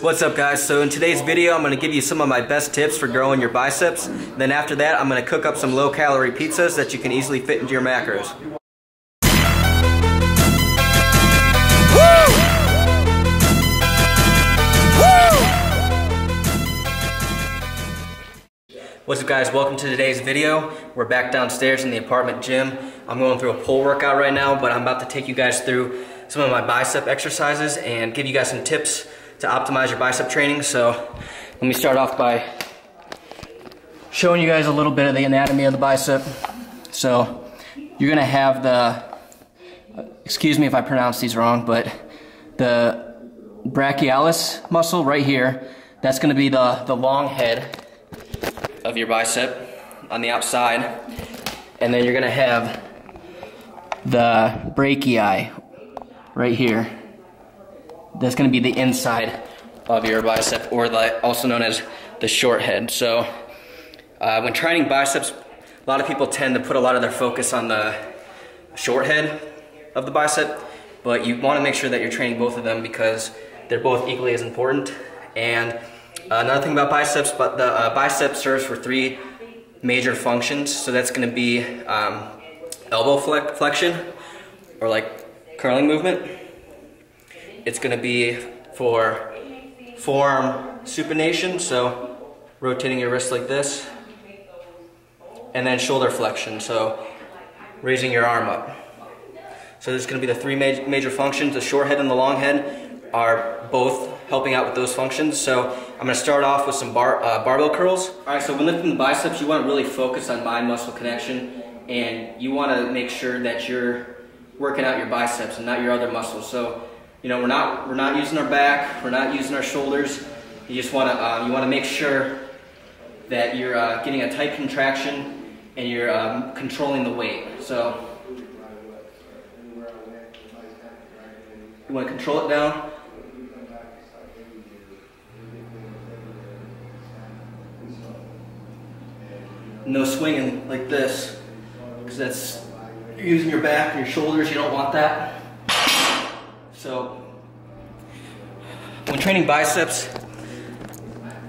What's up guys? So in today's video I'm going to give you some of my best tips for growing your biceps. Then after that I'm going to cook up some low calorie pizzas that you can easily fit into your macros. What's up guys, welcome to today's video. We're back downstairs in the apartment gym. I'm going through a pull workout right now, but I'm about to take you guys through some of my bicep exercises and give you guys some tips to optimize your bicep training. So let me start off by showing you guys a little bit of the anatomy of the bicep. So you're gonna have the, excuse me if I pronounce these wrong, but the brachialis muscle right here, that's gonna be the, the long head of your bicep on the outside. And then you're gonna have the brachii right here that's going to be the inside of your bicep or the, also known as the short head. So uh, when training biceps, a lot of people tend to put a lot of their focus on the short head of the bicep, but you want to make sure that you're training both of them because they're both equally as important. And another thing about biceps, but the uh, bicep serves for three major functions. So that's going to be um, elbow flexion or like curling movement it's going to be for forearm supination, so rotating your wrist like this, and then shoulder flexion, so raising your arm up. So there's going to be the three major, major functions. The short head and the long head are both helping out with those functions. So I'm going to start off with some bar, uh, barbell curls. All right, so when lifting the biceps, you want to really focus on mind-muscle connection, and you want to make sure that you're working out your biceps and not your other muscles. So you know, we're not, we're not using our back, we're not using our shoulders. You just wanna, uh, you wanna make sure that you're uh, getting a tight contraction and you're um, controlling the weight. So, you wanna control it down. No swinging like this, because that's, you're using your back and your shoulders, you don't want that. So when training biceps,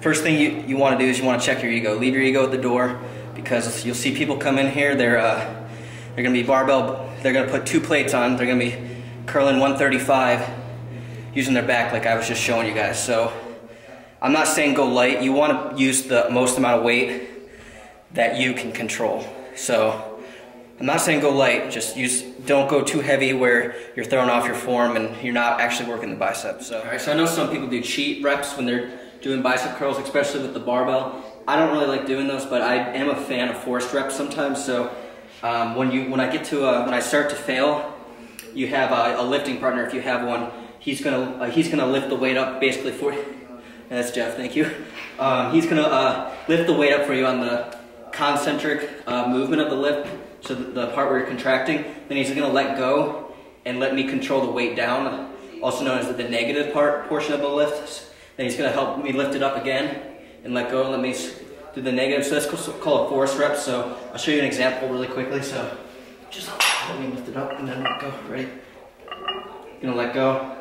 first thing you, you want to do is you want to check your ego. Leave your ego at the door because you'll see people come in here, they're, uh, they're going to be barbell, they're going to put two plates on, they're going to be curling 135 using their back like I was just showing you guys. So I'm not saying go light, you want to use the most amount of weight that you can control. So I'm not saying go light, just use, don't go too heavy where you're throwing off your form and you're not actually working the biceps. So, all right, so I know some people do cheat reps when they're doing bicep curls, especially with the barbell. I don't really like doing those, but I am a fan of forced reps sometimes. So um, when you, when I get to, a, when I start to fail, you have a, a lifting partner. If you have one, he's gonna, uh, he's gonna lift the weight up basically for. That's Jeff. Thank you. Um, he's gonna uh, lift the weight up for you on the concentric uh, movement of the lift so the part where you're contracting, then he's gonna let go and let me control the weight down, also known as the negative part portion of the lift. Then he's gonna help me lift it up again and let go and let me do the negative. So that's called a force rep. So I'll show you an example really quickly. So just let me lift it up and then let go. Ready? Gonna let go.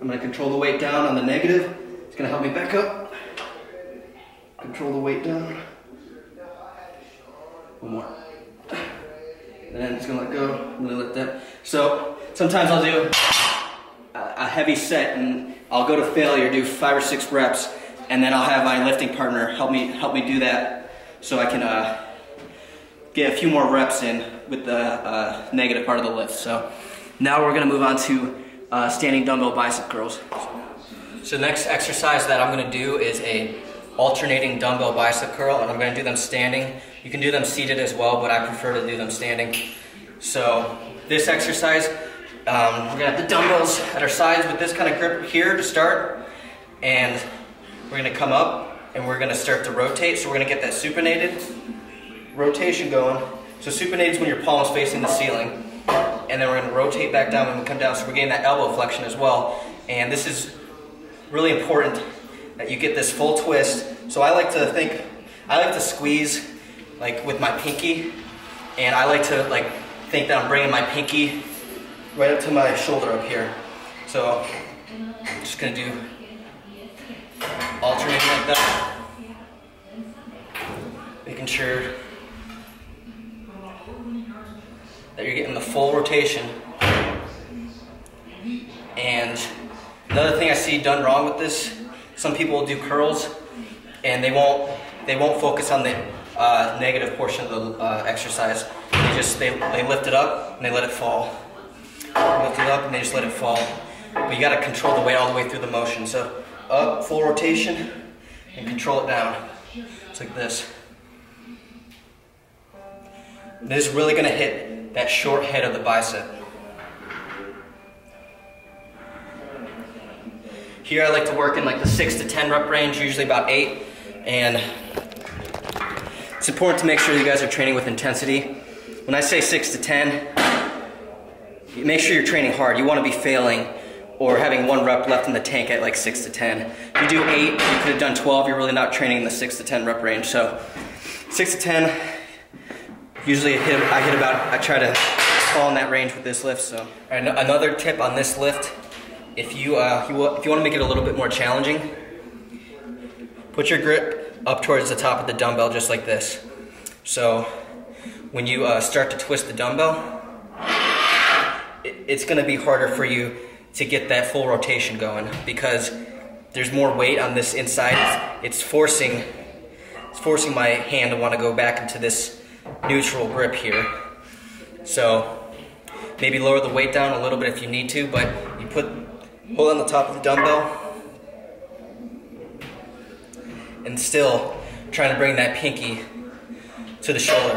I'm gonna control the weight down on the negative. It's gonna help me back up. Control the weight down. One more and then it's gonna let go, I'm gonna let that. So sometimes I'll do a heavy set and I'll go to failure, do five or six reps, and then I'll have my lifting partner help me help me do that so I can uh, get a few more reps in with the uh, negative part of the lift. So now we're gonna move on to uh, standing dumbbell bicep curls. So next exercise that I'm gonna do is a alternating dumbbell bicep curl, and I'm gonna do them standing. You can do them seated as well, but I prefer to do them standing. So this exercise, um, we're gonna have the dumbbells at our sides with this kind of grip here to start, and we're gonna come up and we're gonna start to rotate. So we're gonna get that supinated rotation going. So supinated is when your palm is facing the ceiling. And then we're gonna rotate back down when we come down. So we're getting that elbow flexion as well. And this is really important that you get this full twist. So I like to think, I like to squeeze like with my pinky, and I like to like think that I'm bringing my pinky right up to my shoulder up here. So I'm just gonna do alternating like that. Making sure that you're getting the full rotation. And another thing I see done wrong with this, some people will do curls and they won't they won't focus on the uh, negative portion of the uh, exercise. They just they, they lift it up and they let it fall. Lift it up and they just let it fall. But you gotta control the weight all the way through the motion. So up, full rotation, and control it down. It's like this. This is really gonna hit that short head of the bicep. Here I like to work in like the six to 10 rep range, usually about eight. And it's important to make sure you guys are training with intensity. When I say six to 10, make sure you're training hard. You wanna be failing or having one rep left in the tank at like six to 10. If you do eight, you could have done 12, you're really not training in the six to 10 rep range. So six to 10, usually I hit, I hit about, I try to fall in that range with this lift, so. Another tip on this lift, if you, uh, if you want to make it a little bit more challenging, put your grip up towards the top of the dumbbell just like this. So when you uh, start to twist the dumbbell, it, it's going to be harder for you to get that full rotation going because there's more weight on this inside. It's, it's forcing, it's forcing my hand to want to go back into this neutral grip here. So maybe lower the weight down a little bit if you need to, but you put hold on the top of the dumbbell, and still trying to bring that pinky to the shoulder.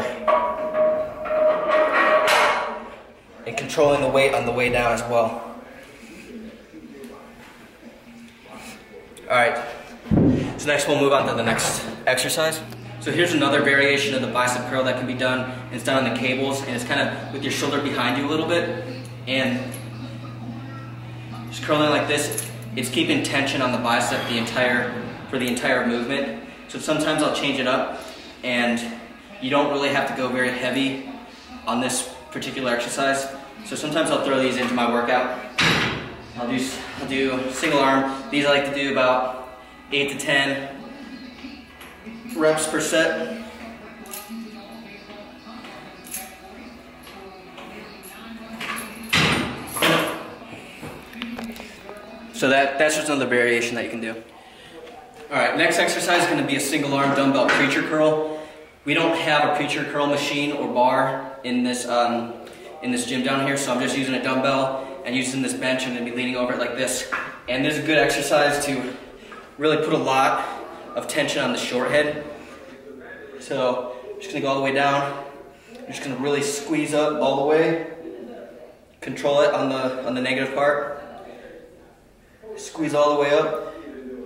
And controlling the weight on the way down as well. All right, so next we'll move on to the next exercise. So here's another variation of the bicep curl that can be done. It's done on the cables and it's kind of with your shoulder behind you a little bit. And just curling like this, it's keeping tension on the bicep the entire, for the entire movement. So sometimes I'll change it up and you don't really have to go very heavy on this particular exercise. So sometimes I'll throw these into my workout. I'll do, I'll do single arm. These I like to do about eight to 10 reps per set. So that, that's just another variation that you can do. All right, next exercise is gonna be a single arm dumbbell preacher curl. We don't have a preacher curl machine or bar in this, um, in this gym down here, so I'm just using a dumbbell and using this bench. I'm gonna be leaning over it like this. And this is a good exercise to really put a lot of tension on the short head. So I'm just gonna go all the way down. I'm just gonna really squeeze up all the way. Control it on the, on the negative part. Squeeze all the way up.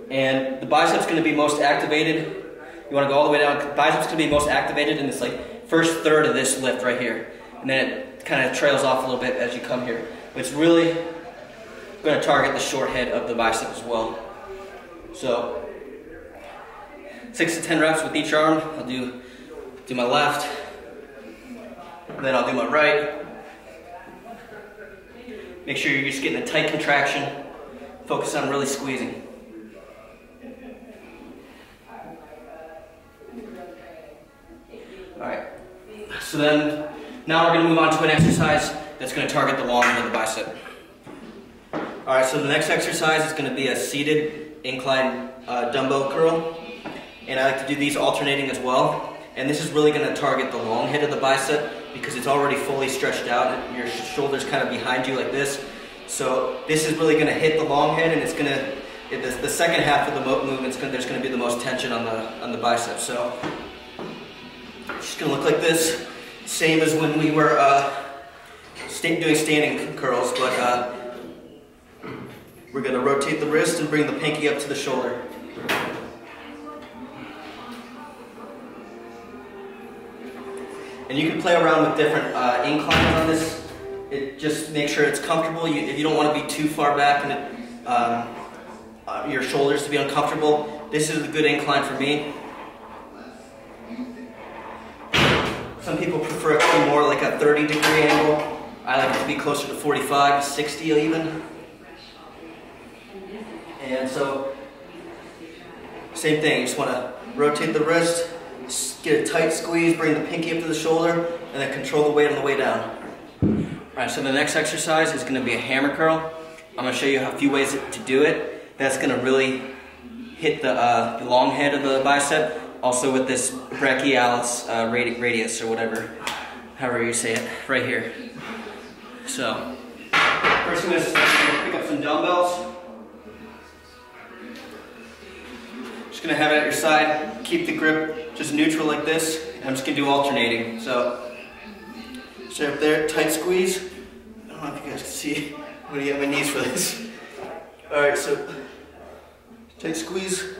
And the bicep's gonna be most activated. You wanna go all the way down. The bicep's gonna be most activated in this like first third of this lift right here. And then it kind of trails off a little bit as you come here. But it's really gonna target the short head of the bicep as well. So, six to 10 reps with each arm. I'll do, do my left, then I'll do my right. Make sure you're just getting a tight contraction. Focus on really squeezing. All right, so then now we're gonna move on to an exercise that's gonna target the long end of the bicep. All right, so the next exercise is gonna be a seated incline uh, dumbbell curl. And I like to do these alternating as well. And this is really gonna target the long head of the bicep because it's already fully stretched out. Your shoulder's kind of behind you like this. So this is really gonna hit the long head and it's gonna, the, the, second half of the movement, gonna, there's gonna be the most tension on the, on the bicep. So it's just gonna look like this. Same as when we were uh, doing standing curls, but uh, we're gonna rotate the wrist and bring the pinky up to the shoulder. And you can play around with different uh, inclines on this. It just make sure it's comfortable. You, if you don't want to be too far back and it, um, uh, your shoulders to be uncomfortable, this is a good incline for me. Some people prefer it to be more like a 30 degree angle. I like it to be closer to 45, 60 even. And so Same thing, you just wanna rotate the wrist, get a tight squeeze, bring the pinky up to the shoulder, and then control the weight on the way down. All right, so the next exercise is gonna be a hammer curl. I'm gonna show you a few ways to do it. That's gonna really hit the, uh, the long head of the bicep, also with this brachialis uh, radius or whatever, however you say it, right here. So, first thing is pick up some dumbbells. Just gonna have it at your side, keep the grip just neutral like this. I'm just gonna do alternating. So, stay up there, tight squeeze. I don't know if you guys can see. I'm gonna get my knees for this. All right, so tight squeeze.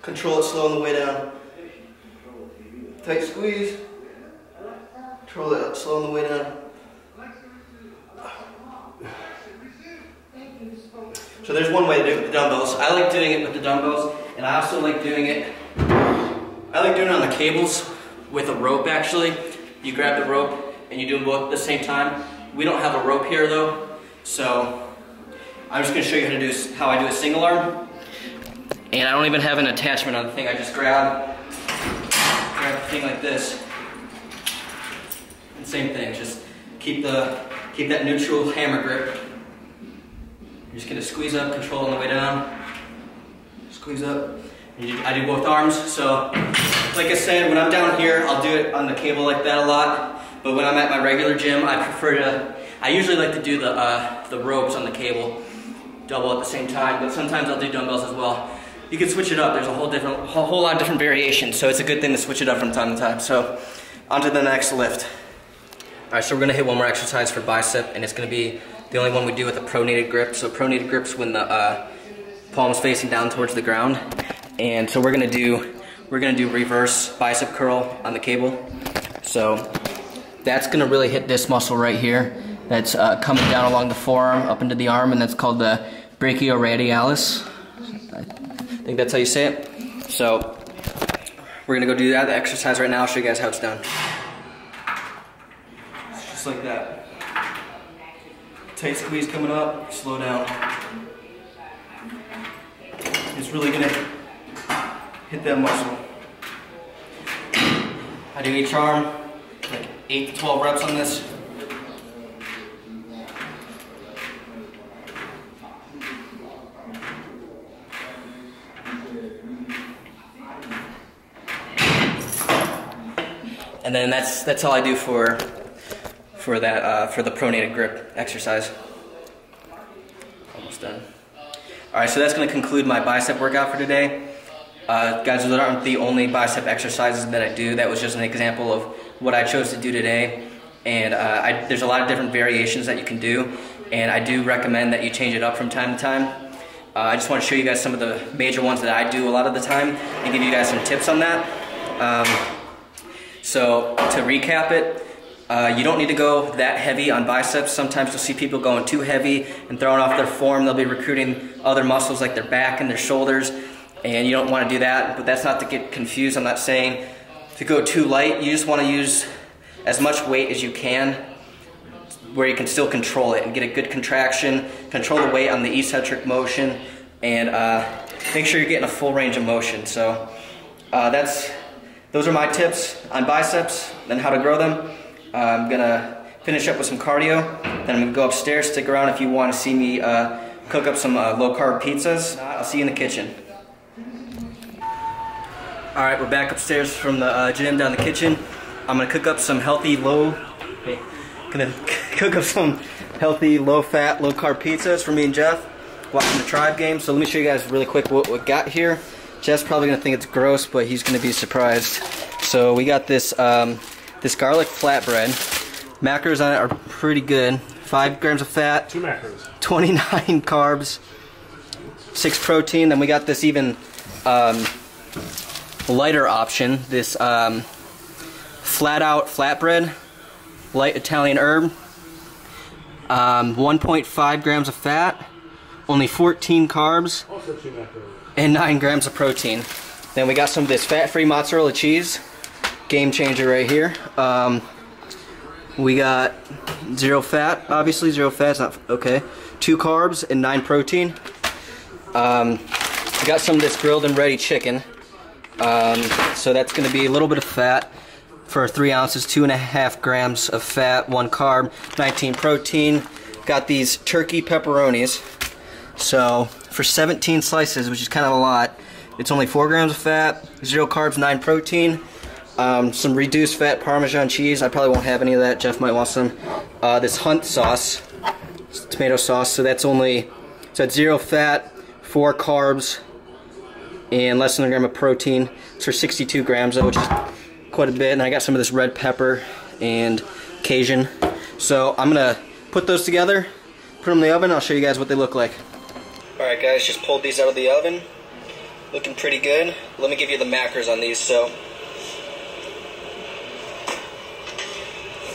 Control it slow on the way down. Tight squeeze. Control it slow on the way down. So there's one way to do it with the dumbbells. I like doing it with the dumbbells, and I also like doing it, I like doing it on the cables with a rope actually. You grab the rope and you do them both at the same time. We don't have a rope here though, so I'm just gonna show you how to do how I do a single arm. And I don't even have an attachment on the thing. I just grab, grab the thing like this. And same thing, just keep the keep that neutral hammer grip. You're just gonna squeeze up, control on the way down. Squeeze up. I do both arms, so like I said, when I'm down here, I'll do it on the cable like that a lot. But when I'm at my regular gym, I prefer to, I usually like to do the, uh, the ropes on the cable, double at the same time, but sometimes I'll do dumbbells as well. You can switch it up. There's a whole different, a whole lot of different variations, so it's a good thing to switch it up from time to time. So, on to the next lift. All right, so we're gonna hit one more exercise for bicep, and it's gonna be the only one we do with a pronated grip. So pronated grip's when the uh, palm's facing down towards the ground. And so we're gonna do, we're gonna do reverse bicep curl on the cable. So that's gonna really hit this muscle right here. That's uh, coming down along the forearm up into the arm, and that's called the brachioradialis. I think that's how you say it. So we're gonna go do that, exercise right now. I'll show you guys how it's done. Just like that. Tight squeeze coming up, slow down. It's really gonna hit that muscle. I do each arm, like 8 to 12 reps on this. And then that's that's all I do for for that uh, for the pronated grip exercise. Almost done. All right, so that's going to conclude my bicep workout for today. Uh, guys, those aren't the only bicep exercises that I do. That was just an example of what I chose to do today. And uh, I, there's a lot of different variations that you can do. And I do recommend that you change it up from time to time. Uh, I just want to show you guys some of the major ones that I do a lot of the time and give you guys some tips on that. Um, so to recap it, uh, you don't need to go that heavy on biceps. Sometimes you'll see people going too heavy and throwing off their form. They'll be recruiting other muscles like their back and their shoulders, and you don't want to do that. But that's not to get confused. I'm not saying to go too light. You just want to use as much weight as you can where you can still control it and get a good contraction, control the weight on the eccentric motion, and uh, make sure you're getting a full range of motion. So uh, that's those are my tips on biceps and how to grow them. Uh, I'm gonna finish up with some cardio, then I'm gonna go upstairs. Stick around if you want to see me uh, cook up some uh, low carb pizzas. I'll see you in the kitchen. All right, we're back upstairs from the uh, gym down the kitchen. I'm gonna cook up some healthy low, hey, gonna cook up some healthy low fat, low carb pizzas for me and Jeff watching the tribe game. So let me show you guys really quick what we got here. Jeff's probably gonna think it's gross, but he's gonna be surprised. So we got this um, this garlic flatbread. Macros on it are pretty good. Five grams of fat. Two macros. 29 carbs. Six protein. Then we got this even um, lighter option. This um, Flatout flatbread. Light Italian herb. Um, 1.5 grams of fat. Only 14 carbs. And 9 grams of protein. Then we got some of this fat-free mozzarella cheese game changer right here. Um, we got zero fat, obviously zero fat, not okay. Two carbs and nine protein. Um, got some of this grilled and ready chicken. Um, so that's going to be a little bit of fat for three ounces, two and a half grams of fat, one carb, 19 protein. Got these turkey pepperonis. So for 17 slices, which is kind of a lot, it's only four grams of fat, zero carbs, nine protein. Um, some reduced fat Parmesan cheese. I probably won't have any of that. Jeff might want some. Uh, this Hunt sauce, tomato sauce. So that's only so it's zero fat, four carbs, and less than a gram of protein. It's for 62 grams, though, which is quite a bit. And I got some of this red pepper and Cajun. So I'm gonna put those together, put them in the oven. I'll show you guys what they look like. All right, guys, just pulled these out of the oven. Looking pretty good. Let me give you the macros on these. So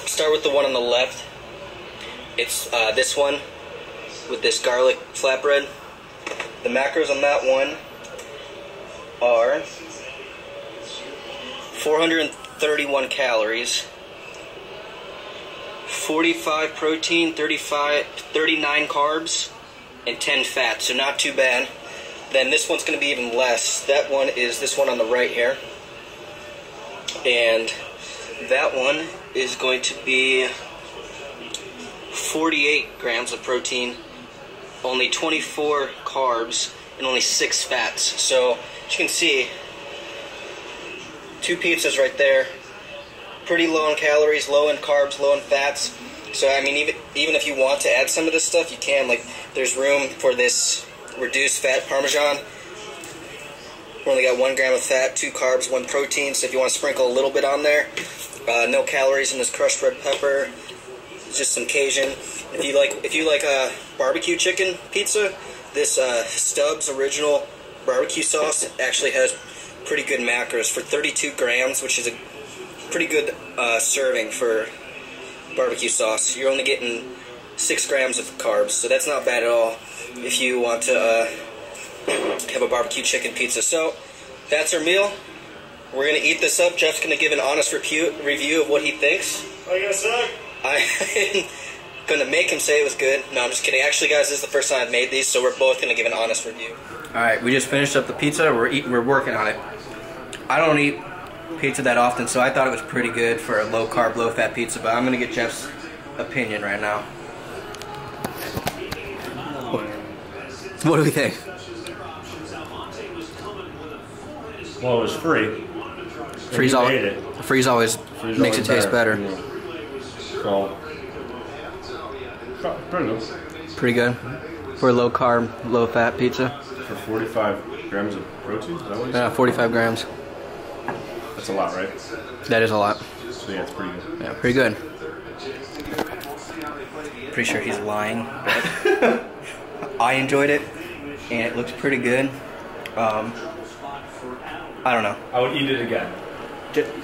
start with the one on the left. It's uh, this one with this garlic flatbread. The macros on that one are 431 calories, 45 protein, 35, 39 carbs, and 10 fat, so not too bad. Then this one's going to be even less. That one is this one on the right here. And that one is going to be 48 grams of protein, only 24 carbs, and only 6 fats. So, you can see, two pizzas right there. Pretty low in calories, low in carbs, low in fats. So, I mean, even, even if you want to add some of this stuff, you can. Like, there's room for this reduced fat Parmesan. We only got one gram of fat, two carbs, one protein. So if you want to sprinkle a little bit on there, uh, no calories in this crushed red pepper. Just some Cajun. If you like, if you like a barbecue chicken pizza, this uh, Stubb's original barbecue sauce actually has pretty good macros for 32 grams, which is a pretty good uh, serving for barbecue sauce. You're only getting six grams of carbs, so that's not bad at all if you want to uh, have a barbecue chicken pizza. So that's our meal. We're gonna eat this up. Jeff's gonna give an honest review review of what he thinks. I guess so. I'm gonna make him say it was good. No, I'm just kidding. Actually, guys, this is the first time I've made these, so we're both gonna give an honest review. All right, we just finished up the pizza. We're eating. We're working on it. I don't eat pizza that often, so I thought it was pretty good for a low carb, low fat pizza. But I'm gonna get Jeff's opinion right now. What do we think? Well, it was free. Freeze And all. you ate it. Freeze always Free's makes always it taste better. Yeah. So, pretty good. Pretty good for a low carb, low fat pizza. For 45 grams of protein, is that what you Yeah, 45 grams. That's a lot, right? That is a lot. So yeah, it's pretty good. Yeah, pretty good. Pretty sure he's lying. but I enjoyed it, and it looks pretty good. Um, I don't know. I would eat it again.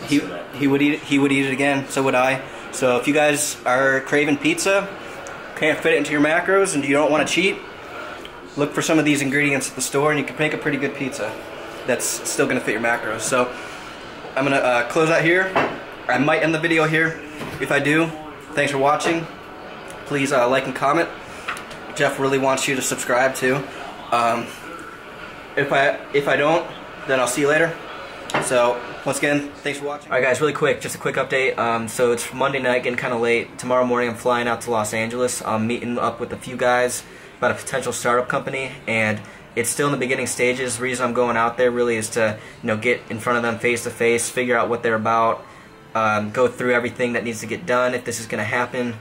He, he would eat it, he would eat it again. So would I. So if you guys are craving pizza, can't fit it into your macros, and you don't want to cheat, look for some of these ingredients at the store, and you can make a pretty good pizza. That's still gonna fit your macros. So I'm gonna uh, close out here. I might end the video here. If I do, thanks for watching. Please uh, like and comment. Jeff really wants you to subscribe too. Um, if I if I don't, then I'll see you later. So once again, thanks for watching. All right, guys, really quick, just a quick update. Um, so it's Monday night, getting kind of late. Tomorrow morning, I'm flying out to Los Angeles. I'm meeting up with a few guys about a potential startup company, and it's still in the beginning stages. The reason I'm going out there really is to you know get in front of them face to face, figure out what they're about, um, go through everything that needs to get done if this is going to happen,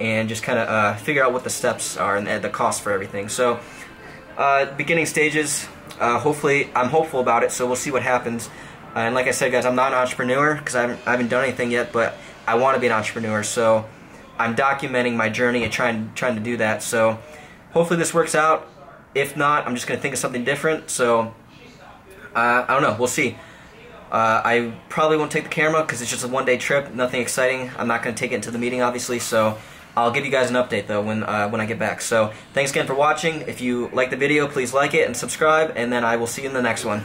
and just kind of uh, figure out what the steps are and the- the cost for everything. So uh, beginning stages. Uh, hopefully, I'm hopeful about it, so we'll see what happens. Uh, and like I said, guys, I'm not an entrepreneur because I haven't, I haven't done anything yet, but I want to be an entrepreneur. So I'm documenting my journey and trying trying to do that. So hopefully this works out. If not, I'm just gonna think of something different. So uh, I don't know. We'll see. Uh, I probably won't take the camera because it's just a one-day trip. Nothing exciting. I'm not going to take it into the meeting, obviously. So I'll give you guys an update though when uh, when I get back. So thanks again for watching. If you like the video, please like it and subscribe, and then I will see you in the next one.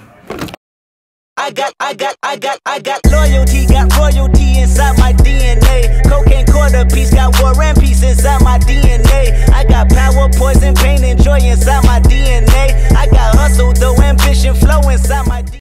I got, I got, I got, I got loyalty, got royalty inside my DNA. Cocaine quarter piece, got war and peace inside my DNA. I got power, poison, pain, and joy inside my DNA. I got hustle, though ambition, flow inside my DNA.